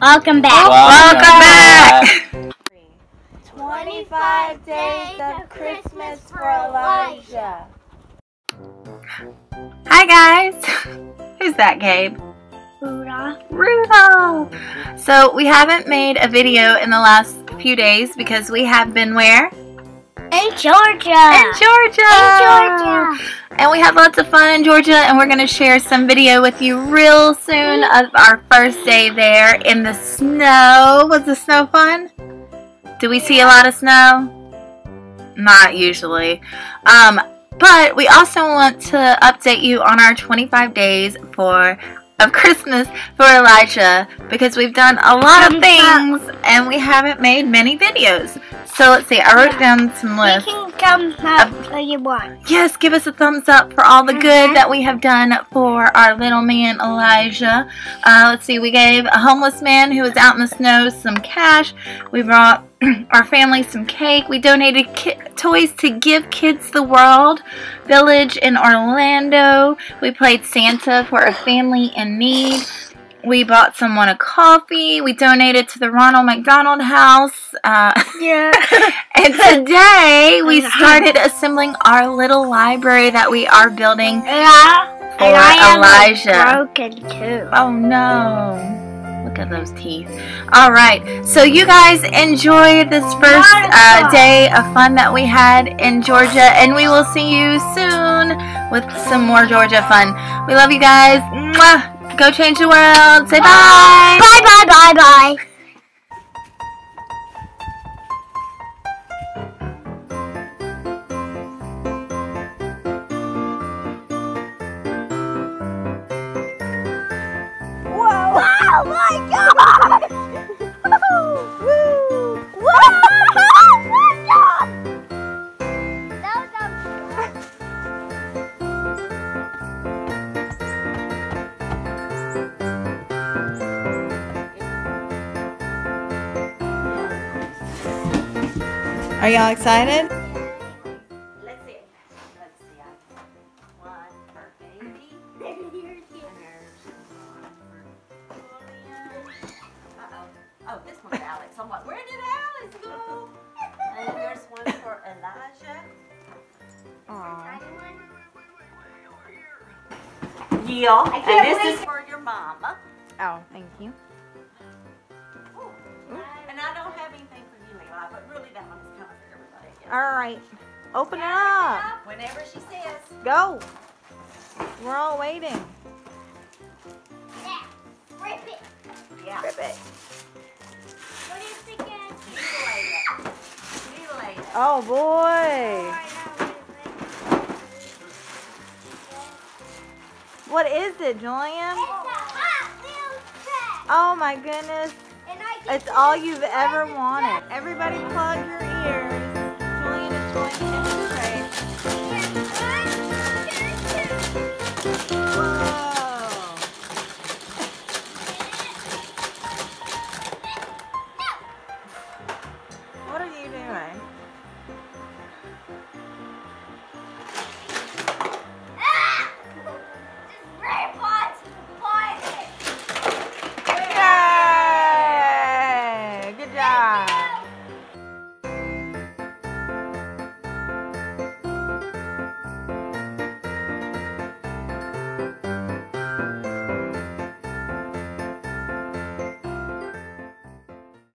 Welcome back. Welcome back. 25 days of Christmas for Elijah. Hi guys. Who's that, Gabe? Rudolph. Rudolph. So we haven't made a video in the last few days because we have been where? In Georgia. In Georgia. In Georgia. And we had lots of fun in Georgia, and we're going to share some video with you real soon of our first day there in the snow. Was the snow fun? Do we see a lot of snow? Not usually. Um, but we also want to update you on our 25 days for of Christmas for Elijah because we've done a lot of things and we haven't made many videos. So let's see, I wrote down some You lists. can come up where you want. Yes, give us a thumbs up for all the good that we have done for our little man Elijah. Uh, let's see, we gave a homeless man who was out in the snow some cash. We brought our family some cake. We donated ki- toys to Give Kids the World Village in Orlando. We played Santa for a family in need. We bought someone a coffee. We donated to the Ronald McDonald House. Uh, Yeah. and today we started assembling our little library that we are building yeah. for and I have Elijah. broken too. Oh no. Look at those teeth. All right. So you guys enjoy this first uh, day of fun that we had in Georgia and we will see you soon with some more Georgia fun. We love you guys. Mwah. Go change the world. Say bye. Bye bye bye bye. Are y'all excited? Let's see. Let's see. One for baby. There's one for Julian. Uh-oh. Oh, this one's Alex. I'm like, where did Alex go? And there's one for Elijah. Neil. And this is for your mama. Oh, thank you. All right. Open it up. Whenever she says. Go. We're all waiting. Yeah. Rip it. Mutilate it. Mutilate it. Oh boy. What is it, Julian? Oh my goodness. It's all you've ever wanted. Everybody plug your ears. 下。